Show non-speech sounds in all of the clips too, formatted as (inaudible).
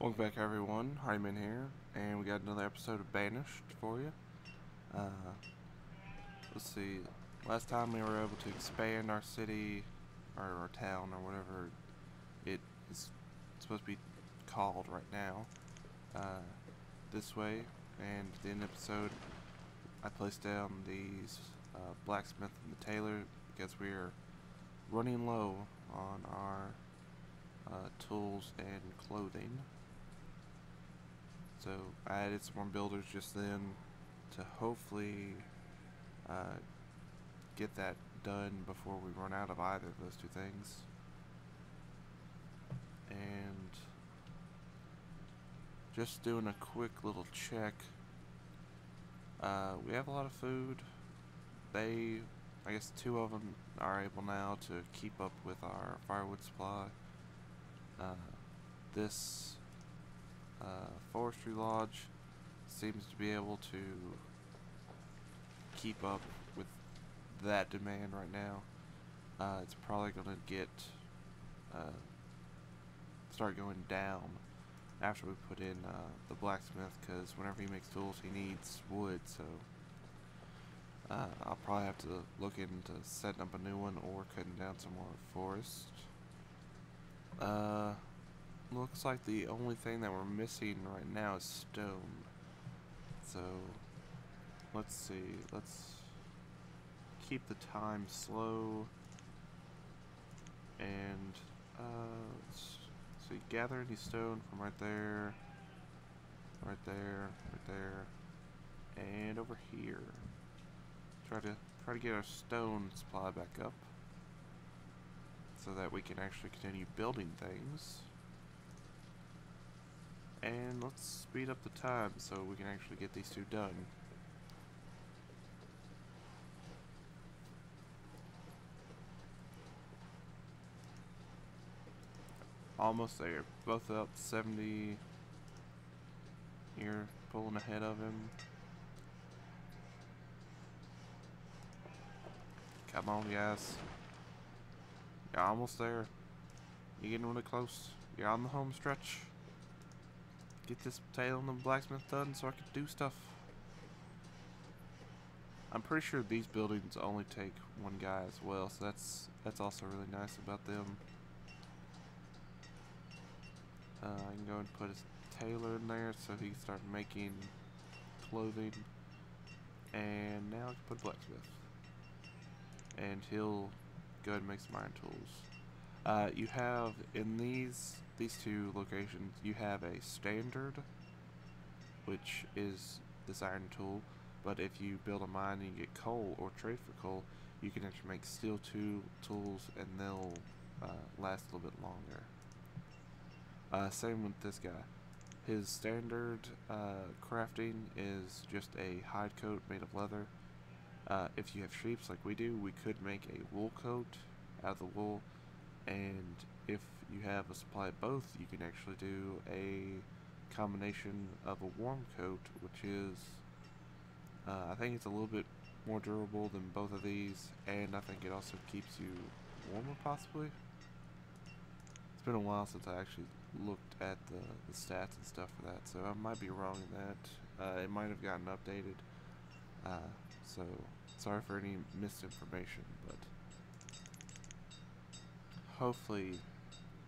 Welcome back everyone, Hardyman here, and we got another episode of Banished for you. Uh, let's see, last time we were able to expand our city, or our town, or whatever it is supposed to be called right now, uh, this way, and at the end the episode, I placed down these uh, blacksmith and the tailor because we are running low on our uh, tools and clothing. So I added some more builders just then to hopefully uh, get that done before we run out of either of those two things. And just doing a quick little check. Uh, we have a lot of food. They, I guess two of them are able now to keep up with our firewood supply. Uh, this uh, forestry lodge seems to be able to keep up with that demand right now. Uh, it's probably going to get uh, start going down after we put in uh, the blacksmith because whenever he makes tools he needs wood so uh, I'll probably have to look into setting up a new one or cutting down some more forest. Uh, looks like the only thing that we're missing right now is stone. So, let's see. Let's keep the time slow. And, uh, so you gather any stone from right there, right there, right there, and over here. Try to try to get our stone supply back up so that we can actually continue building things. And let's speed up the time so we can actually get these two done. Almost there. Both up 70. Here, pulling ahead of him. Come on, guys. You're almost there. You're getting really close. You're on the home stretch. Get this tail and the blacksmith done so I can do stuff. I'm pretty sure these buildings only take one guy as well, so that's that's also really nice about them. Uh, I can go and put his tailor in there so he can start making clothing. And now I can put blacksmith. And he'll go and make some iron tools. Uh, you have, in these these two locations, you have a standard, which is this iron tool, but if you build a mine and you get coal or trade for coal, you can actually make steel two tools and they'll uh, last a little bit longer. Uh, same with this guy. His standard uh, crafting is just a hide coat made of leather. Uh, if you have sheep like we do, we could make a wool coat out of the wool and if you have a supply of both you can actually do a combination of a warm coat which is uh, I think it's a little bit more durable than both of these and I think it also keeps you warmer possibly. It's been a while since I actually looked at the, the stats and stuff for that so I might be wrong in that. Uh, it might have gotten updated. Uh, so sorry for any misinformation but hopefully,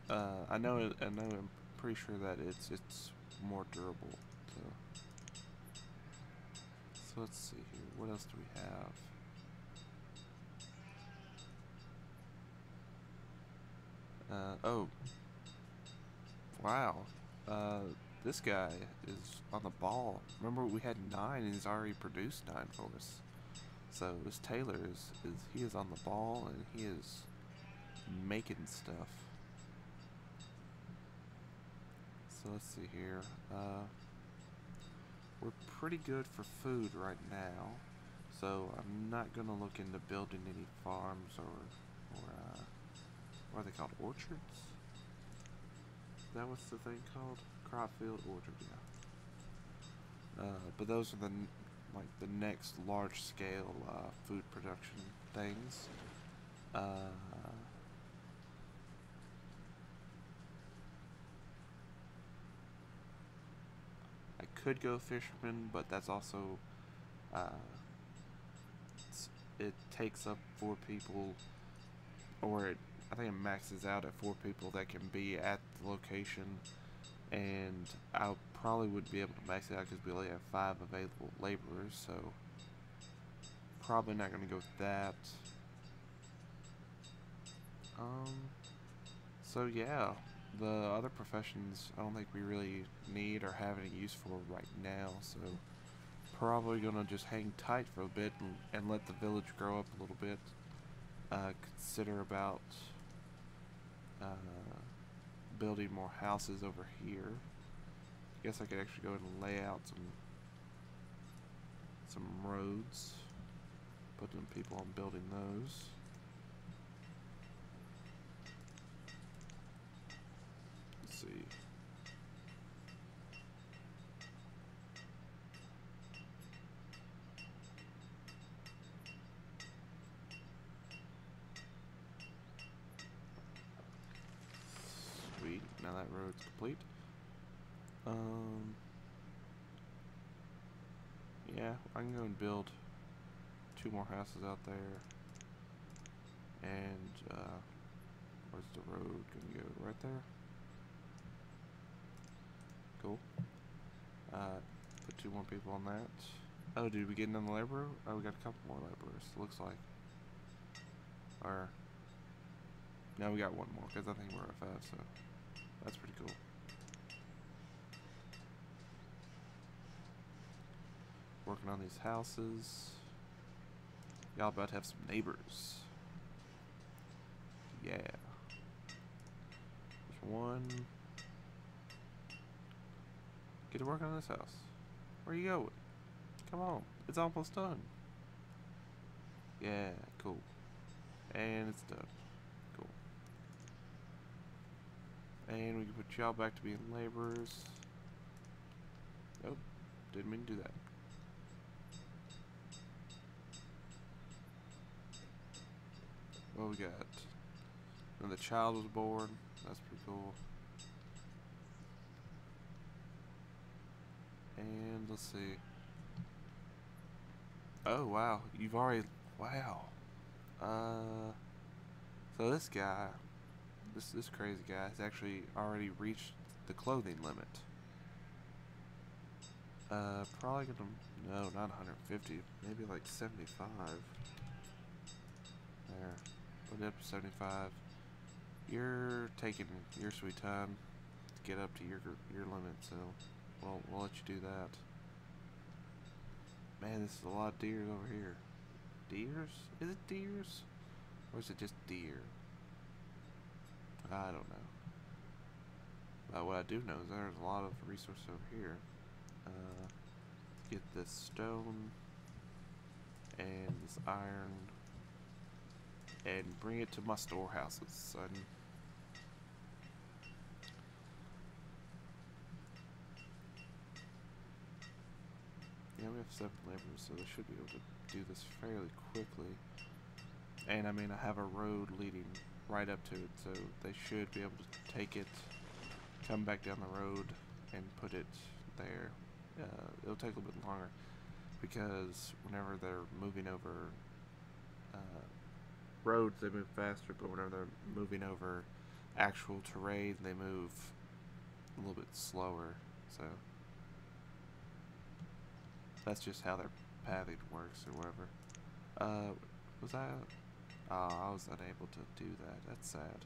uh, I know, I know, I'm pretty sure that it's it's more durable. So, so let's see here. What else do we have? Uh, oh, wow. Uh, this guy is on the ball. Remember, we had nine, and he's already produced nine for us. So this tailor is, is he is on the ball, and he is making stuff. So let's see here. Uh, we're pretty good for food right now. So I'm not going to look into building any farms or, or uh, what are they called? Orchards? That was the thing called? Crop field orchard, yeah. Uh, but those are the like the next large scale uh, food production things. Uh, could go fisherman, but that's also uh, it takes up four people, or it, I think it maxes out at four people that can be at the location, and I probably would be able to max it out because we only have five available laborers, so probably not going to go with that. Um, so yeah, the other professions I don't think we really need or have any use for right now, so probably gonna just hang tight for a bit and, and let the village grow up a little bit. Uh, consider about uh, building more houses over here. I guess I could actually go and lay out some some roads. put some people on building those. Let's see. Sweet. Now that road's complete. Um. Yeah, I can go and build two more houses out there. And, uh, where's the road gonna go? Right there? Cool. Uh, put two more people on that. Oh, did we get another laborer? Oh, we got a couple more laborers, looks like. Or, no, we got one more, because I think we're at five, so that's pretty cool. Working on these houses. Y'all about to have some neighbors. Yeah. There's one. Get to work on this house. Where you going? Come on. It's almost done. Yeah, cool. And it's done. Cool. And we can put y'all back to being laborers. Nope. Didn't mean to do that. What we got? When the child was born. That's pretty cool. And let's see. Oh wow, you've already wow. Uh, so this guy, this this crazy guy, has actually already reached the clothing limit. Uh, probably gonna no, not 150, maybe like 75. There. Put it up to 75. You're taking your sweet time to get up to your your limit, so we'll, we'll let you do that. Man, this is a lot of deers over here. Deers? Is it deers? Or is it just deer? I don't know. But what I do know is there's a lot of resources over here. Uh, get this stone and this iron and bring it to my storehouses, son. Yeah, we have seven laborers, so they should be able to do this fairly quickly. And I mean, I have a road leading right up to it, so they should be able to take it, come back down the road, and put it there. Uh, it'll take a little bit longer because whenever they're moving over uh, roads, they move faster, but whenever they're moving over actual terrain, they move a little bit slower. So that's just how their pathing works or whatever. Uh, was I? Oh, I was unable to do that. That's sad.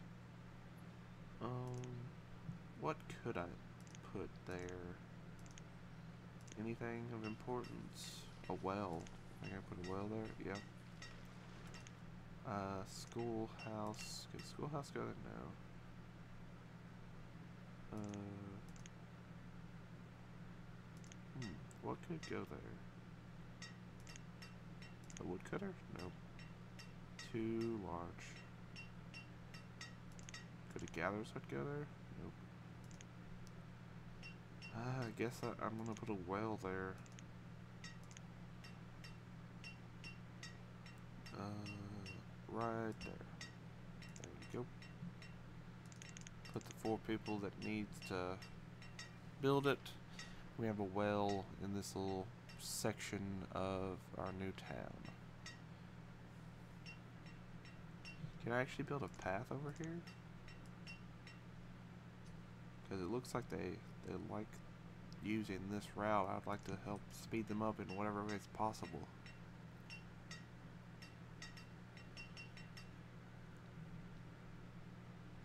Um, what could I put there? Anything of importance? A well. I gotta put a well there? Yeah. Uh, schoolhouse. Could schoolhouse go there? No. Uh, What could go there? A woodcutter? No. Too large. Could a gatherer's hut go there? Nope. Uh, I guess I, I'm gonna put a well there. Uh, right there. There you go. Put the four people that needs to build it. We have a well in this little section of our new town. Can I actually build a path over here? Because it looks like they, they like using this route. I'd like to help speed them up in whatever way is possible.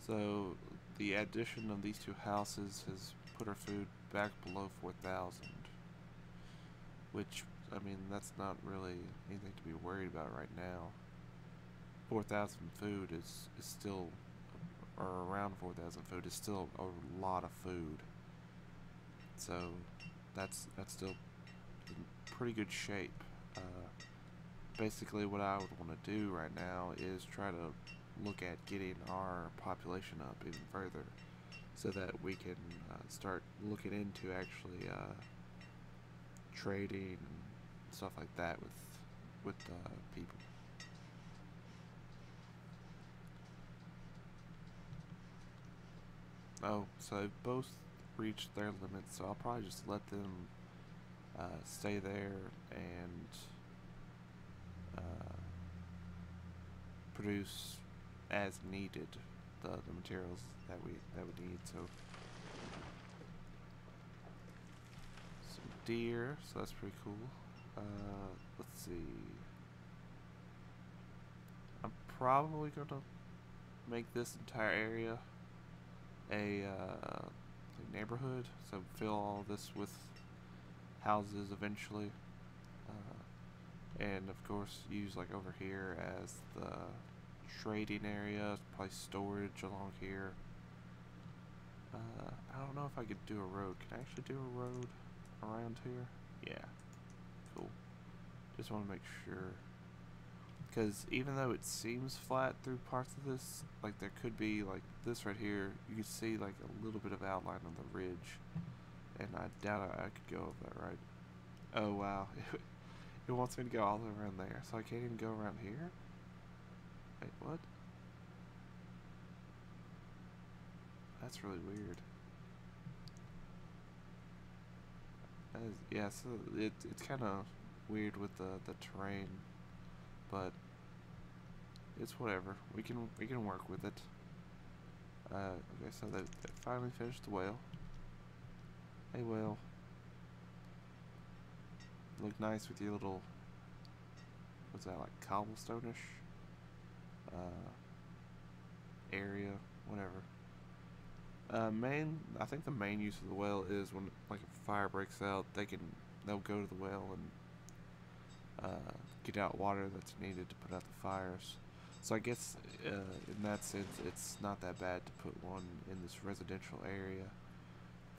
So the addition of these two houses has put our food back below 4,000. Which, I mean, that's not really anything to be worried about right now. 4,000 food is, is still, or around 4,000 food is still a lot of food. So that's, that's still in pretty good shape. Uh, basically what I would want to do right now is try to look at getting our population up even further so that we can uh, start looking into actually uh, trading and stuff like that with with uh, people. Oh, so both reached their limits, so I'll probably just let them uh, stay there and uh, produce as needed the, the materials that we that we need. So some deer, so that's pretty cool. Uh, let's see. I'm probably gonna make this entire area a, uh, a neighborhood. So fill all this with houses eventually. Uh, and of course use like over here as the trading area, probably storage along here. Uh, I don't know if I could do a road. Can I actually do a road around here? Yeah. Cool. Just want to make sure. Because even though it seems flat through parts of this, like there could be like this right here, you can see like a little bit of outline of the ridge. And I doubt I, could go over that right. Oh wow. (laughs) it wants me to go all the way around there, so I can't even go around here? Wait, what? That's really weird. Yeah, so it, it's kind of weird with the, the terrain, but it's whatever. We can we can work with it. Uh, okay, so they, they finally finished the whale. Hey, whale. Look nice with your little, what's that, like cobblestone-ish? Uh, area, whatever. Uh, main, I think the main use of the well is when like a fire breaks out, they can they'll go to the well and uh, get out water that's needed to put out the fires. So I guess uh, in that sense, it's not that bad to put one in this residential area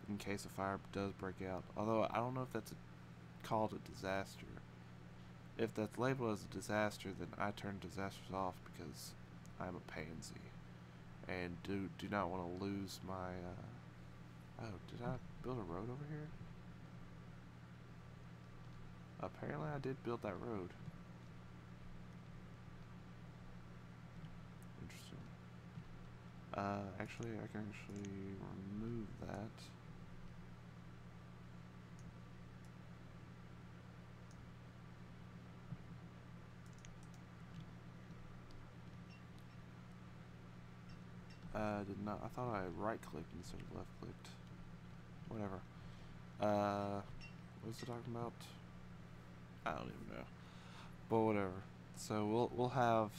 in case a fire does break out. Although I don't know if that's a, called a disaster if that's labeled as a disaster, then I turn disasters off because I'm a pansy and do do not want to lose my. Uh, oh, did I build a road over here? Apparently, I did build that road. Interesting. Uh, actually, I can actually remove that. Uh, did not. I thought I right clicked instead of left clicked. Whatever. Uh, what was it talking about? I don't even know. But whatever. So we'll we'll have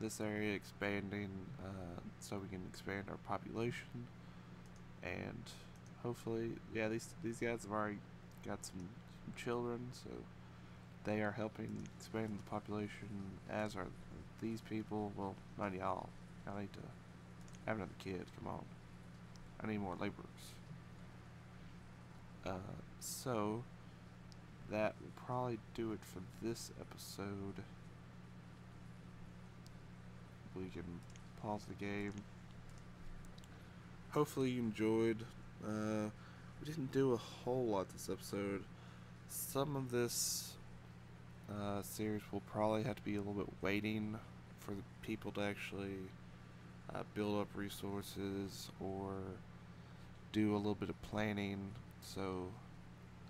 this area expanding, uh, so we can expand our population, and hopefully, yeah, these these guys have already got some, some children, so they are helping expand the population. As are these people. Well, not y'all. I need to have another kid, come on. I need more laborers. Uh, so, that will probably do it for this episode. We can pause the game. Hopefully you enjoyed. Uh, we didn't do a whole lot this episode. Some of this uh, series will probably have to be a little bit waiting for the people to actually uh, build up resources or do a little bit of planning. So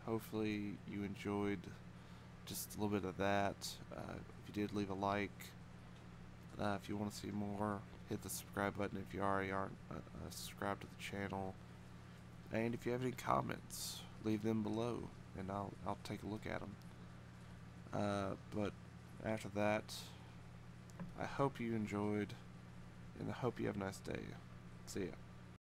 hopefully you enjoyed just a little bit of that. Uh, if you did, leave a like. Uh, if you want to see more, hit the subscribe button if you already aren't uh, uh, subscribed to the channel. And if you have any comments, leave them below, and I'll I'll take a look at them. Uh, but after that, I hope you enjoyed, and I hope you have a nice day. See ya.